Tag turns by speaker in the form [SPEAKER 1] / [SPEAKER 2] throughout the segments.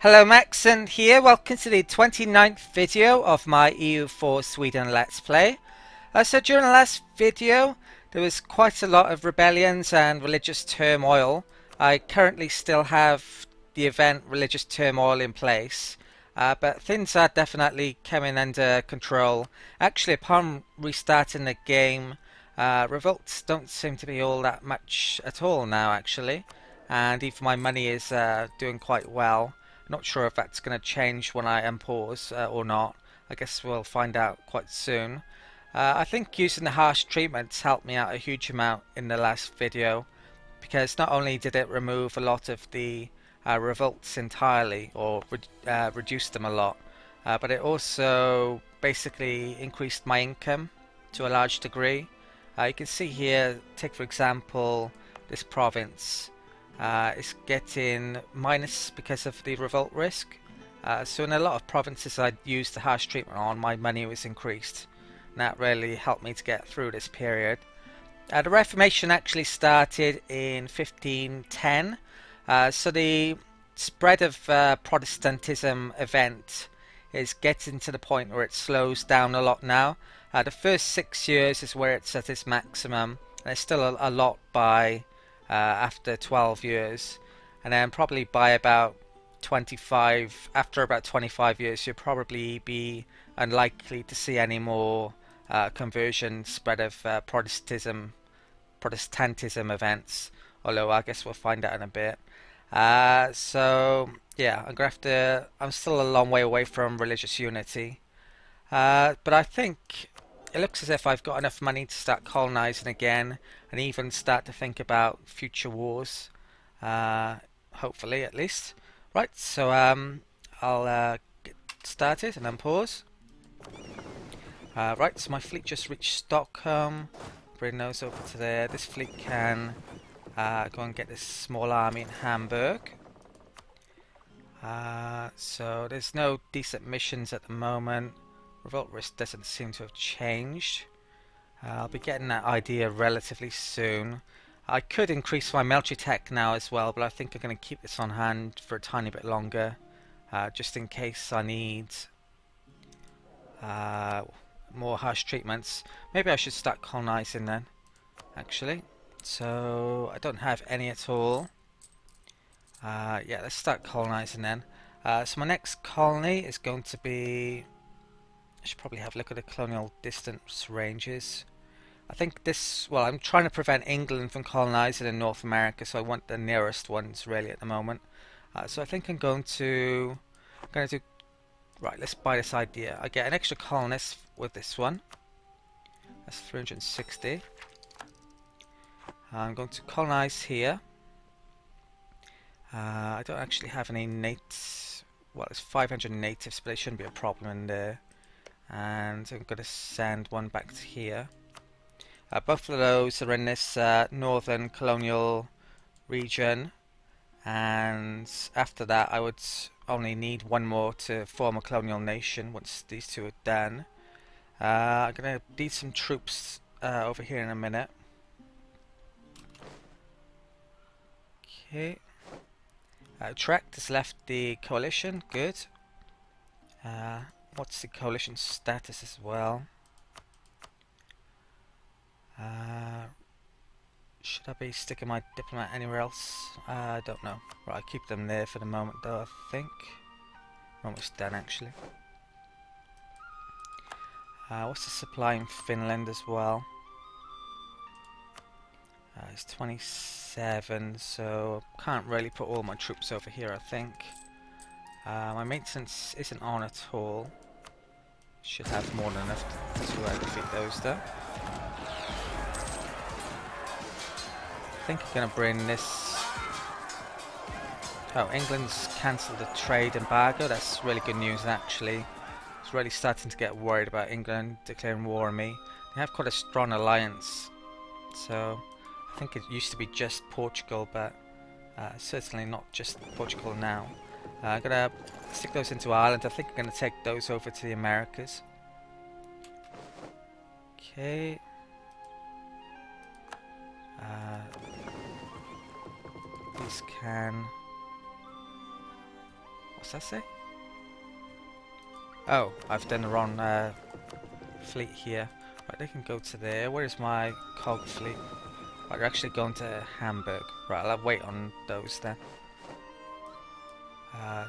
[SPEAKER 1] Hello Macsen here, welcome to the 29th video of my EU4 Sweden Let's Play. Uh, so during the last video there was quite a lot of rebellions and religious turmoil. I currently still have the event Religious Turmoil in place. Uh, but things are definitely coming under control. Actually upon restarting the game uh, revolts don't seem to be all that much at all now actually and even my money is uh, doing quite well. Not sure if that's going to change when I unpause uh, or not. I guess we'll find out quite soon. Uh, I think using the harsh treatments helped me out a huge amount in the last video because not only did it remove a lot of the uh, revolts entirely or re uh, reduce them a lot, uh, but it also basically increased my income to a large degree. Uh, you can see here, take for example this province. Uh, it's getting minus because of the revolt risk. Uh, so in a lot of provinces I'd used the harsh treatment on, my money was increased. And that really helped me to get through this period. Uh, the Reformation actually started in 1510. Uh, so the spread of uh, Protestantism event is getting to the point where it slows down a lot now. Uh, the first six years is where it's at its maximum. It's still a, a lot by uh, after 12 years. And then probably by about 25 after about 25 years you'll probably be unlikely to see any more uh, conversion spread of uh, Protestantism Protestantism events. Although I guess we'll find out in a bit. Uh, so yeah I'm gonna have to I'm still a long way away from religious unity. Uh, but I think it looks as if I've got enough money to start colonizing again and even start to think about future wars. Uh, hopefully, at least. Right, so um, I'll uh, get started and then pause. Uh, right, so my fleet just reached Stockholm. Bring those over to there. This fleet can uh, go and get this small army in Hamburg. Uh, so there's no decent missions at the moment. Revolt risk doesn't seem to have changed. Uh, I'll be getting that idea relatively soon. I could increase my military tech now as well, but I think I'm going to keep this on hand for a tiny bit longer, uh, just in case I need uh, more harsh treatments. Maybe I should start colonizing then, actually. So, I don't have any at all. Uh, yeah, let's start colonizing then. Uh, so my next colony is going to be should probably have a look at the colonial distance ranges. I think this, well, I'm trying to prevent England from colonizing in North America, so I want the nearest ones really at the moment. Uh, so I think I'm going to, I'm going to do, right, let's buy this idea. I get an extra colonist with this one. That's 360. I'm going to colonize here. Uh, I don't actually have any natives. Well, it's 500 natives, but it shouldn't be a problem in there and I'm going to send one back to here. Uh, both of those are in this uh, northern colonial region and after that I would only need one more to form a colonial nation once these two are done. Uh, I'm going to need some troops uh, over here in a minute. Okay. Uh, Tract has left the coalition, good. What's the coalition status as well? Uh, should I be sticking my diplomat anywhere else? I don't know. Right, I'll keep them there for the moment though, I think. I'm almost done actually. Uh, what's the supply in Finland as well? Uh, it's 27, so can't really put all my troops over here, I think. Uh, my maintenance isn't on at all. Should have more than enough to defeat those though. I think I'm to bring this... Oh, England's cancelled the trade embargo. That's really good news actually. It's really starting to get worried about England declaring war on me. They have quite a strong alliance. So, I think it used to be just Portugal, but uh, certainly not just Portugal now. I'm going to stick those into Ireland. I think I'm going to take those over to the Americas. Okay. Uh, these can... What's that say? Oh, I've done the wrong uh, fleet here. Right, they can go to there. Where's my cog fleet? Right, they're actually going to Hamburg. Right, I'll wait on those then. Uh,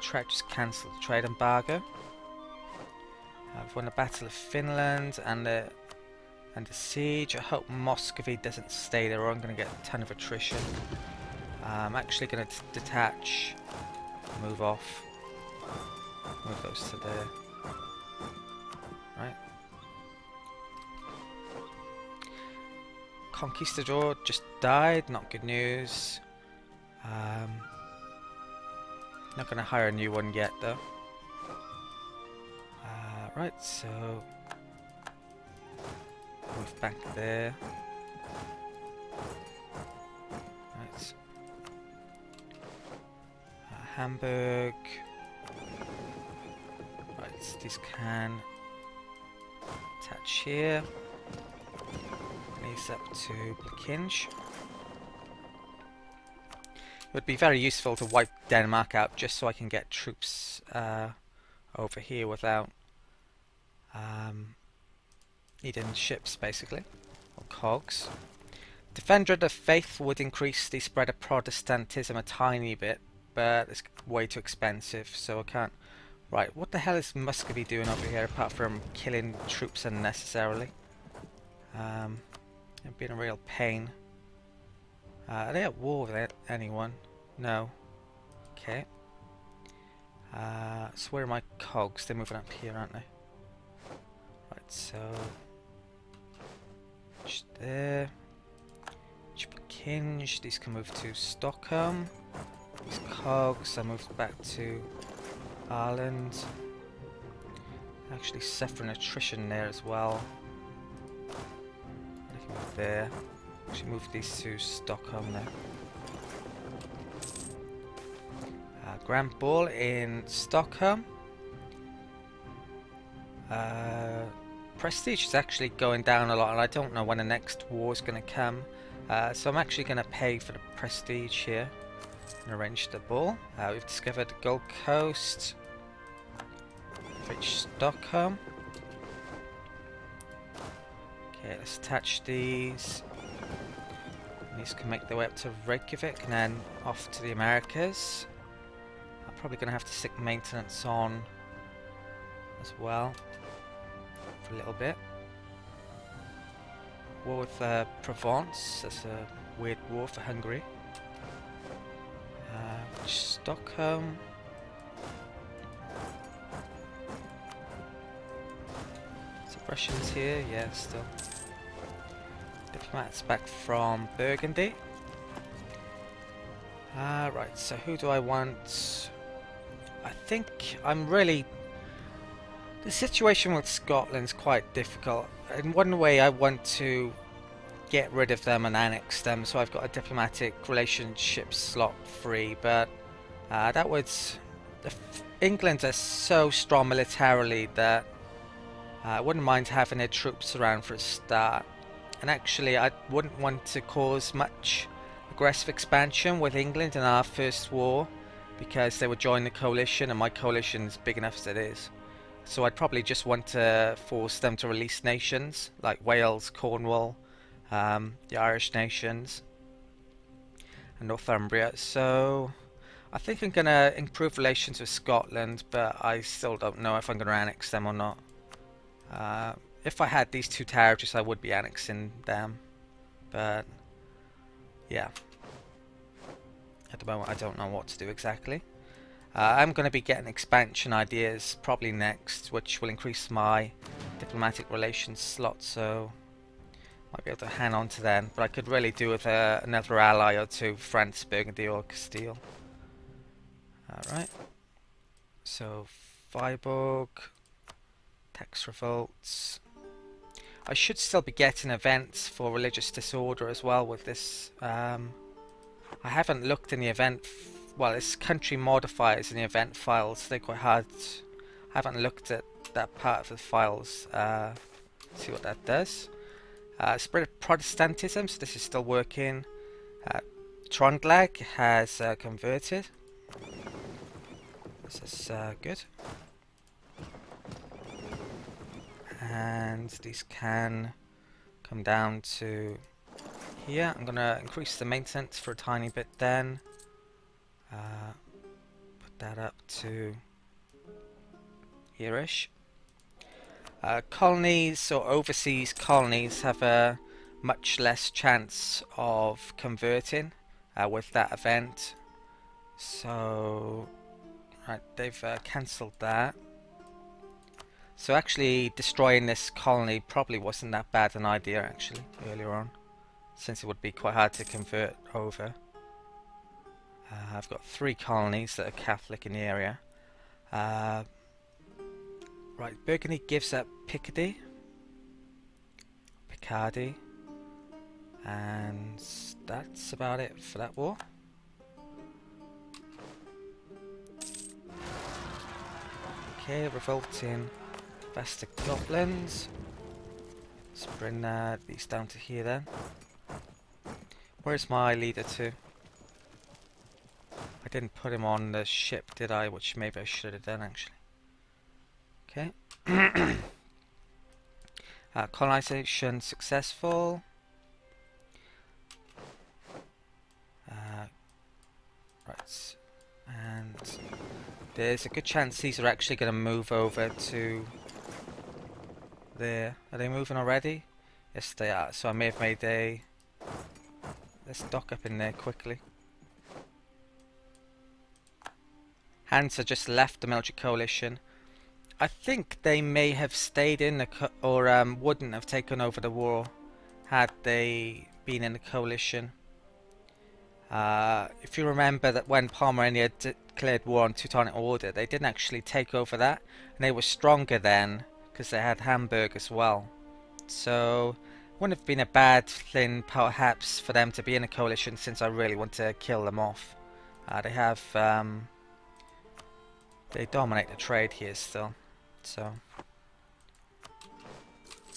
[SPEAKER 1] trade just cancelled trade embargo. I've won the Battle of Finland and the and the siege. I hope Muscovy doesn't stay there or I'm going to get a ton of attrition. I'm actually going to detach, move off, move those to there. Right. Conquistador just died, not good news. Um, not to hire a new one yet though. Uh, right, so move back there. Right. Uh, Hamburg. Right, this can attach here. These up to Blekinge. It would be very useful to wipe Denmark out just so I can get troops uh, over here without um, needing ships basically, or cogs. Defender of the Faith would increase the spread of Protestantism a tiny bit, but it's way too expensive so I can't. Right, what the hell is Muscovy doing over here apart from killing troops unnecessarily? Um, it being a real pain. Uh, are they at war with anyone? No. Okay. Uh, so where are my cogs? They're moving up here, aren't they? Right, so... Just there. Kinge, these can move to Stockholm. These cogs are moved back to Ireland. Actually suffering attrition there as well. Can there. Actually move these to Stockholm there. Grand Ball in Stockholm. Uh, prestige is actually going down a lot and I don't know when the next war is going to come. Uh, so I'm actually going to pay for the prestige here and arrange the ball. Uh, we've discovered the Gold Coast. Reach Stockholm. Okay, let's attach these. These can make their way up to Reykjavik and then off to the Americas I'm probably going to have to stick maintenance on as well for a little bit. War with uh, Provence, that's a weird war for Hungary. Uh, Stockholm. So Russians here, yeah, still. Diplomats back from Burgundy. Uh, right, so who do I want? I think I'm really... The situation with Scotland's quite difficult. In one way I want to get rid of them and annex them so I've got a diplomatic relationship slot free but uh, that would... England is so strong militarily that uh, I wouldn't mind having their troops around for a start. And actually I wouldn't want to cause much aggressive expansion with England in our first war because they would join the coalition and my coalition is big enough as it is. So I'd probably just want to force them to release nations like Wales, Cornwall, um, the Irish nations, and Northumbria. So I think I'm going to improve relations with Scotland, but I still don't know if I'm going to annex them or not. Uh, if I had these two territories, I would be annexing them, but yeah. At the moment I don't know what to do exactly. Uh, I'm going to be getting expansion ideas probably next, which will increase my diplomatic relations slot, so might be able to hang on to them. But I could really do with uh, another ally or two, France, Burgundy or Castile. Alright. So, Viborg, tax revolts. I should still be getting events for religious disorder as well with this um, I haven't looked in the event, well it's country modifiers in the event files, they're quite hard. I haven't looked at that part of the files, uh, see what that does. Uh, spread of Protestantism, so this is still working. Uh, Trondlag has uh, converted. This is uh, good. And these can come down to here. I'm going to increase the maintenance for a tiny bit then. Uh, put that up to here-ish. Uh, colonies or overseas colonies have a much less chance of converting uh, with that event. So, right, they've uh, cancelled that. So actually destroying this colony probably wasn't that bad an idea actually earlier on since it would be quite hard to convert over. Uh, I've got three colonies that are Catholic in the area. Uh, Right, Burgundy gives up Picardy, Picardy, and that's about it for that war. Okay, revolting Västergotlands. Let's bring uh, these down to here then. Where's my leader to? I didn't put him on the ship, did I? Which maybe I should have done actually. Okay. uh, colonization successful. Uh, right. And there's a good chance these are actually going to move over to there. Are they moving already? Yes, they are. So I may have made a... Let's dock up in there quickly. Hansa just left the military coalition. I think they may have stayed in the or um, wouldn't have taken over the war had they been in the coalition. Uh, if you remember that when Pomerania declared war on Teutonic Order, they didn't actually take over that, and they were stronger then because they had Hamburg as well. So wouldn't have been a bad thing perhaps for them to be in a coalition since I really want to kill them off. Uh, they have um, they dominate the trade here still. So,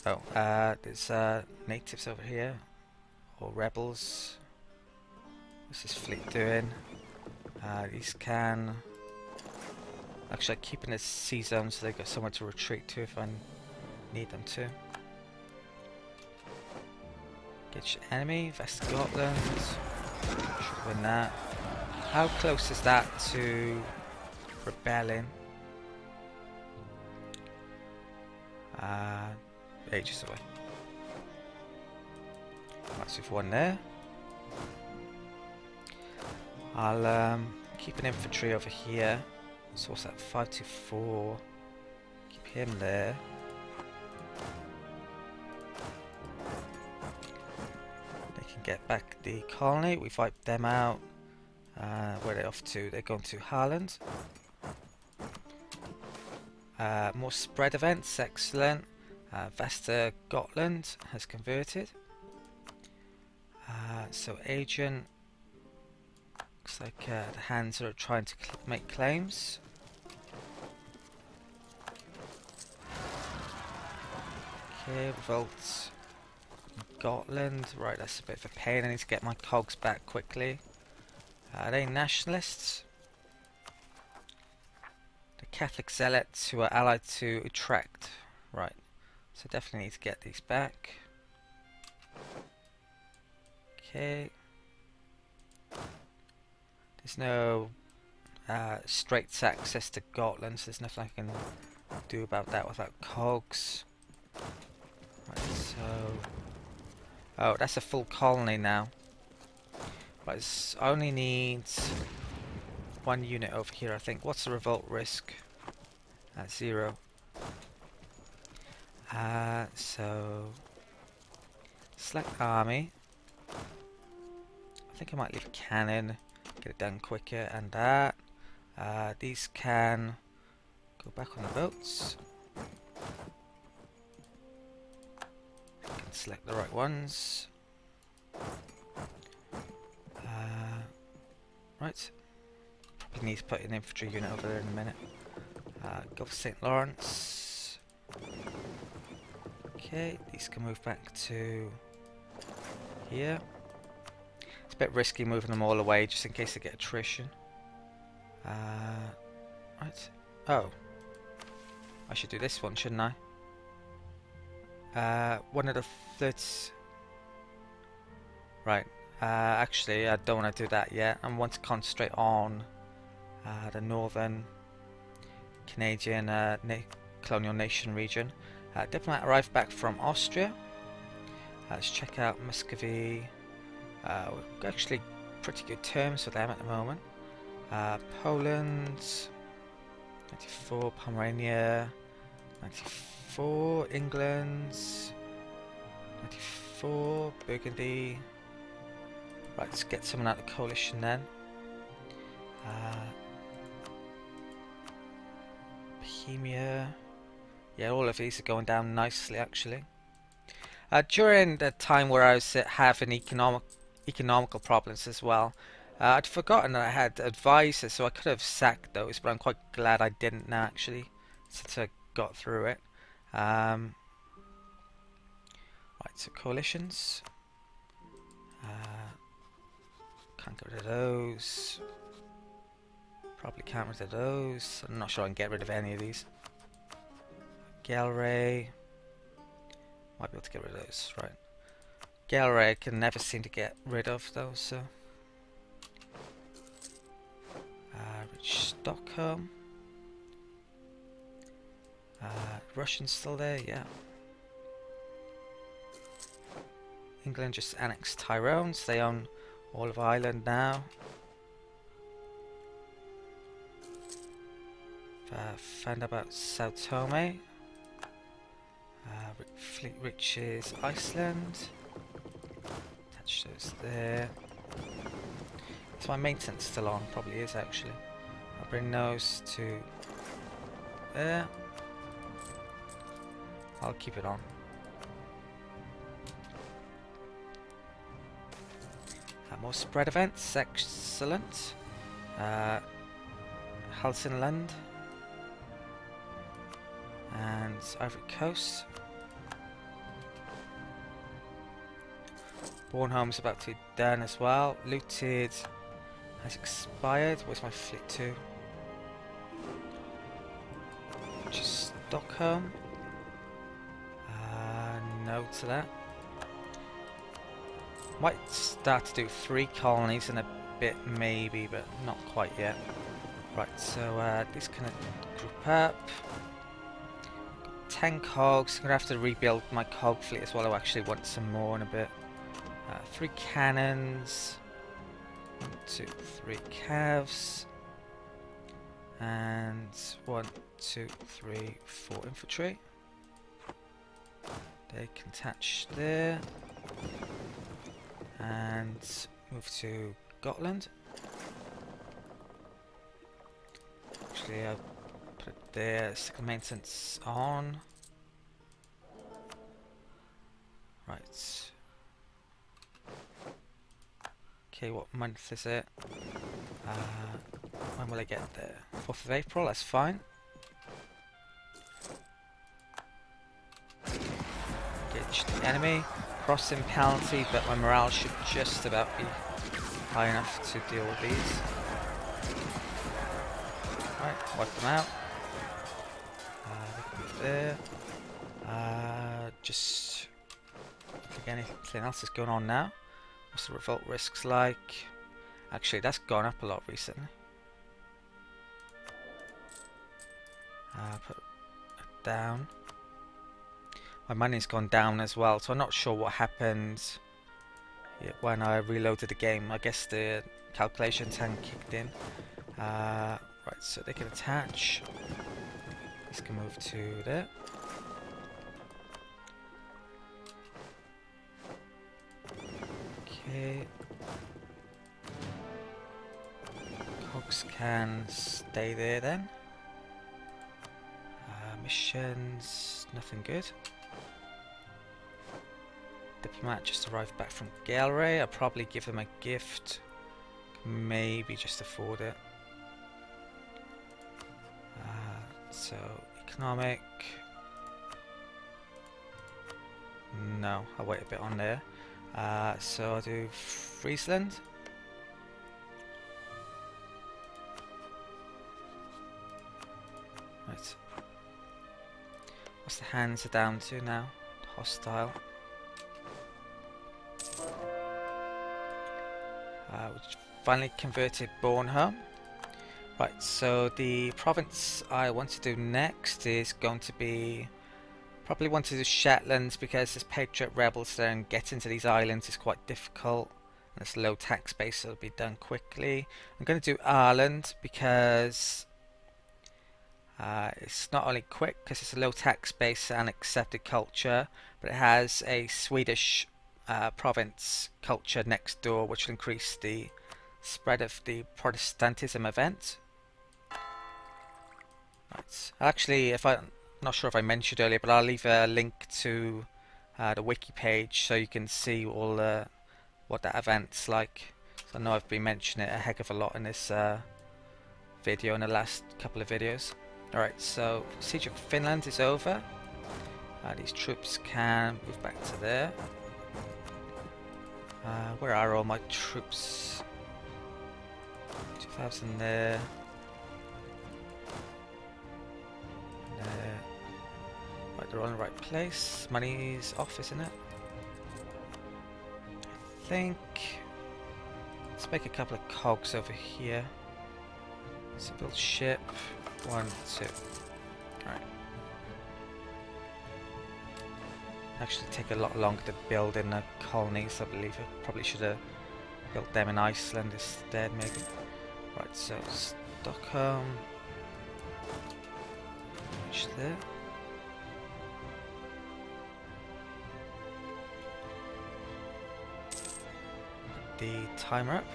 [SPEAKER 1] oh, uh, there's uh, natives over here, or rebels. What's this fleet doing? Uh, these can actually keep in this sea zone so they've got somewhere to retreat to if I need them to. Get your enemy, Västergotland. Should win that. How close is that to rebelling? Uh, ages away. Massive one there. I'll um, keep an infantry over here. So what's that? 524. Keep him there. They can get back the colony. We've wiped them out. Uh, where are they off to? They're going to Halland. Uh, more spread events, excellent. Uh, Vesta Gotland has converted. Uh, so agent looks like uh, the Hansa trying to cl make claims. Okay, revolt Gotland. Right, that's a bit of a pain. I need to get my cogs back quickly. Uh, are they nationalists? The Catholic zealots who are allied to Utrecht. Right. So definitely need to get these back. Okay. There's no uh, straight access to Gotland, so there's nothing I can do about that without cogs. Right, so... Oh, that's a full colony now. But it only needs one unit over here, I think. What's the revolt risk? at zero. Uh, so select army. I think I might leave cannon, get it done quicker, and that. Uh, these can go back on the boats. can select the right ones. Uh, right. Probably need to put an infantry unit over there in a minute. Uh, go for St. Lawrence. Okay, these can move back to here. A bit risky moving them all away just in case they get attrition. Uh, Right. Oh. I should do this one, shouldn't I? Uh, one of the flits... Right. Uh, actually, I don't want to do that yet. I want to concentrate on uh, the northern Canadian uh, na colonial nation region. Uh, diplomat arrived back from Austria. Let's check out Muscovy. Uh, we're actually pretty good terms with them at the moment. Uh, Poland, 94, Pomerania, 94, England, 94, Burgundy. Right, let's get someone out of the coalition then. Uh, Bohemia. Yeah, all of these are going down nicely actually. Uh, during the time where I was having economic economical problems as well, uh, I'd forgotten that I had advisors, so I could have sacked those, but I'm quite glad I didn't now actually, since I got through it. Um, right, so coalitions. Uh, can't get rid of those. Probably can't get rid of those. I'm not sure I can get rid of any of these. Gelre. Might be able to get rid of those, right. Gelre I can never seem to get rid of those, so. Uh, Stockholm. Uh, Russians still there, yeah. England just annexed Tyrone, so they own all of Ireland now. Uh, find about Sao Tome. Uh, Fleet Riches Iceland. Those there. Is my maintenance still on? Probably is actually. I'll bring those to there. I'll keep it on. Uh, more spread events, excellent. Uh, Hälsingland and Ivory Coast. Bornholm's about to done as well. Looted has expired. Where's my fleet to? Is Stockholm. Uh, no to that. Might start to do three colonies in a bit maybe, but not quite yet. Right, so uh, these kind of group up. 10 cogs. I'm going to have to rebuild my cog fleet as well. I actually want some more in a bit. Three cannons. One, two, three calves. And one, two, three, four infantry. They can attach there. And move to Gotland. Actually, I'll put it there, stick the maintenance on. Right. Okay, what month is it? Uh, when will I get there? 4th of April, that's fine. Engage the enemy. Crossing penalty, but my morale should just about be high enough to deal with these. Right, wipe them out. Uh, there. Uh, just anything else is going on now. What's the revolt risks like? Actually, that's gone up a lot recently. Uh, put it down. My money's gone down as well, so I'm not sure what happened when I reloaded the game. I guess the calculations hadn't kicked in. Uh, right, so they can attach. This can move to there. Okay. Cogs can stay there then. Uh, missions, nothing good. Diplomat just arrived back from Gelre. I'll probably give them a gift. Maybe just afford it. Uh, so, economic. No, I'll wait a bit on there. Uh, so I'll do Friesland. Right. What's the Hansa down to now? Hostile. Uh, which finally converted Bornholm. Right, so the province I want to do next is going to be probably want to do Shetland because there's Patriot rebels there and getting to these islands is quite difficult. And it's low tax base, so it'll be done quickly. I'm going to do Ireland because uh, it's not only quick because it's a low tax base and accepted culture, but it has a Swedish uh, province culture next door, which will increase the spread of the Protestantism event. Right. Actually, if I, not sure if I mentioned earlier, but I'll leave a link to uh, the wiki page so you can see all the what that event's like. So I know I've been mentioning it a heck of a lot in this uh, video in the last couple of videos. Alright, so Siege of Finland is over. Uh, these troops can move back to there. Uh, where are all my troops? 2000 there. Right, they're all in the right place. Money's off, isn't it? I think... Let's make a couple of cogs over here. Let's build ship. One, two. Alright. Actually take a lot longer to build in the colonies, I believe. I probably should have built them in Iceland instead, maybe. Right, so Stockholm. Finish there. The timer up.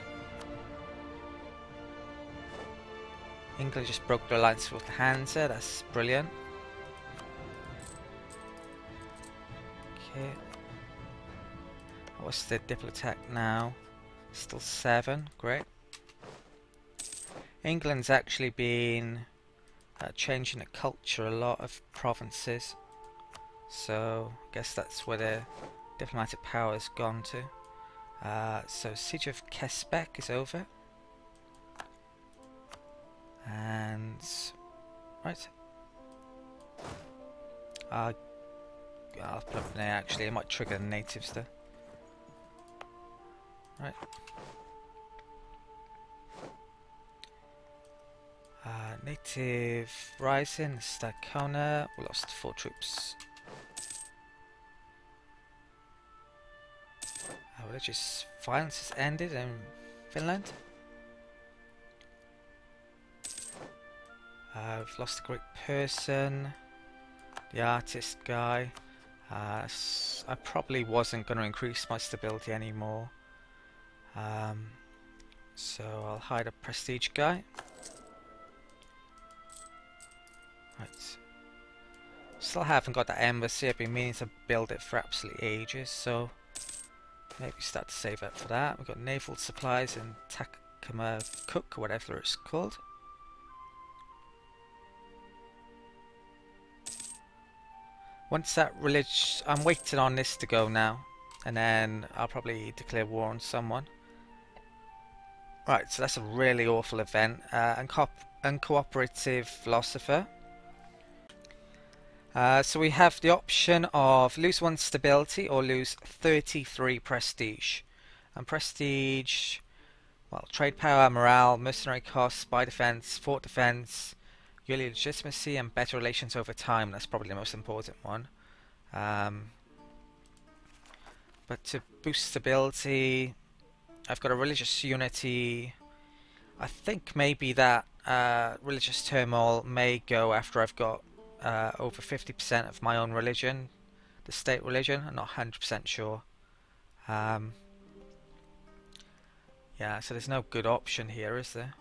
[SPEAKER 1] England just broke the alliance with the Hansa, that's brilliant. Okay. What's the diplo attack now? Still 7, great. England's actually been uh, changing the culture a lot of provinces. So, I guess that's where the diplomatic power has gone to. Uh, so Siege of Kesbeck is over. And... Right. Uh, I'll put up there actually, it might trigger the natives there. Right. Uh, native Rising, Stadacona, we lost four troops. Religious violence has ended in Finland. Uh, we've lost a great person, the artist guy. Uh, I probably wasn't going to increase my stability anymore. Um, so I'll hide a prestige guy. Right. Still haven't got that embassy. I've been meaning to build it for absolutely ages. So Maybe start to save up for that. We've got naval supplies in Takama Cook, or whatever it's called. Once that religion... I'm waiting on this to go now. And then I'll probably declare war on someone. Right, so that's a really awful event. Uh, uncooperative philosopher. Uh, so we have the option of lose 1 stability or lose 33 prestige. And prestige, well, trade power, morale, mercenary costs, spy defense, fort defense, yearly legitimacy, and better relations over time. That's probably the most important one. Um, but to boost stability, I've got a religious unity. I think maybe that uh, religious turmoil may go after I've got uh, over 50% of my own religion, the state religion. I'm not 100% sure. Um, yeah, so there's no good option here, is there?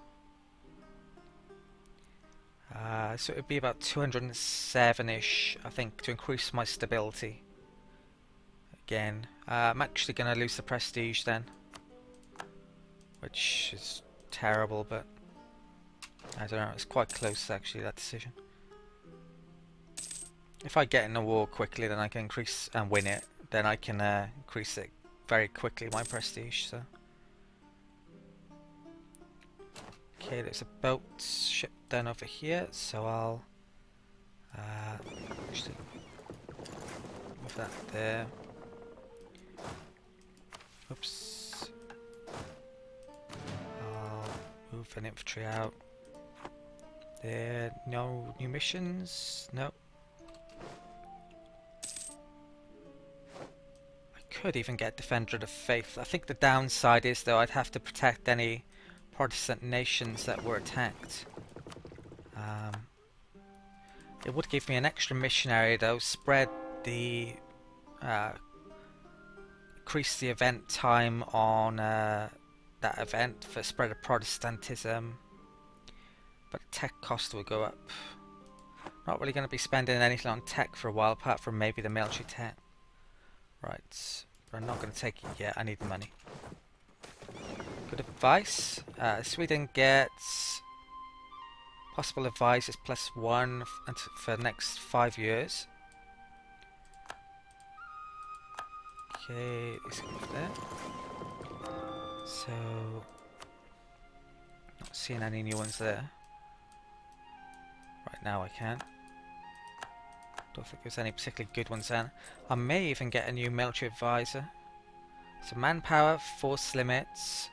[SPEAKER 1] Uh, so it would be about 207-ish, I think, to increase my stability. Again, uh, I'm actually going to lose the prestige then. Which is terrible, but I don't know, it's quite close actually, that decision. If I get in a war quickly, then I can increase and win it. Then I can uh, increase it very quickly, my prestige. So. Okay, there's a boat ship down over here, so I'll Uh, move that there. Oops. I'll move an infantry out. There, no new missions? No. Could even get Defender of the Faith. I think the downside is though I'd have to protect any Protestant nations that were attacked. Um, it would give me an extra missionary though, spread the... Uh, increase the event time on uh, that event for spread of Protestantism. But tech cost will go up. Not really going to be spending anything on tech for a while, apart from maybe the military tech. Right, but I'm not going to take it yet, I need the money. Good advice. Uh, Sweden gets possible advice is plus one for the next five years. Okay, let's go there. So, not seeing any new ones there. Right now I can. Don't think there's any particularly good ones then. I may even get a new military advisor. So manpower, force limits.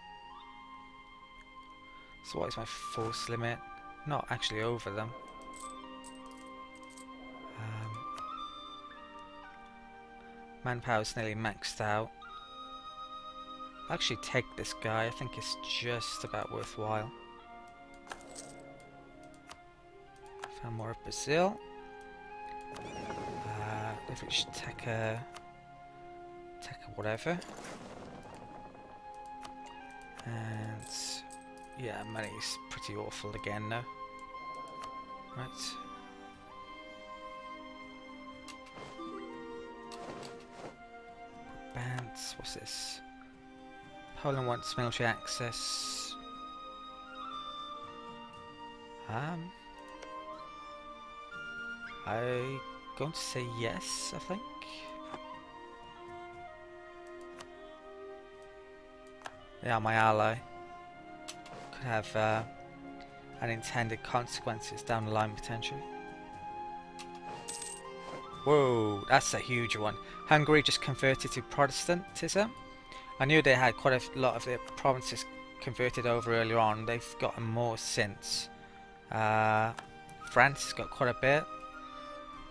[SPEAKER 1] So what is my force limit? Not actually over them. Um, manpower's nearly maxed out. I'll actually take this guy. I think it's just about worthwhile. Found more of Brazil. If we should take a take a whatever. And yeah, money's pretty awful again now. Right. Bands, what's this? Poland wants military access. Um I'm going to say yes, I think. Yeah, my ally could have uh, unintended consequences down the line potentially. Whoa, that's a huge one. Hungary just converted to Protestantism. I knew they had quite a lot of their provinces converted over earlier on. They've gotten more since. Uh, France got quite a bit.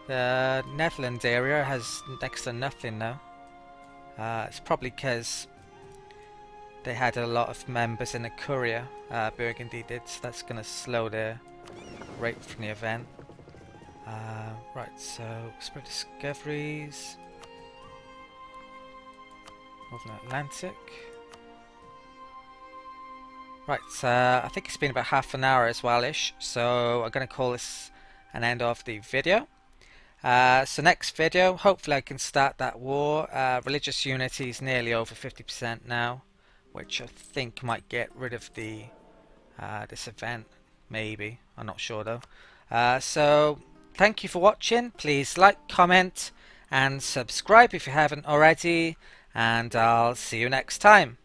[SPEAKER 1] The Netherlands area has next to nothing now. Uh, it's probably because they had a lot of members in the Curia, uh, Burgundy did, so that's going to slow their rate from the event. Uh, right, so spread discoveries. Northern Atlantic. Right, uh, I think it's been about half an hour as well-ish, so I'm going to call this an end of the video. Uh, so next video, hopefully I can start that war. Uh, religious unity is nearly over 50% now, which I think might get rid of the uh, this event, maybe. I'm not sure though. Uh, so thank you for watching. Please like, comment, and subscribe if you haven't already. And I'll see you next time.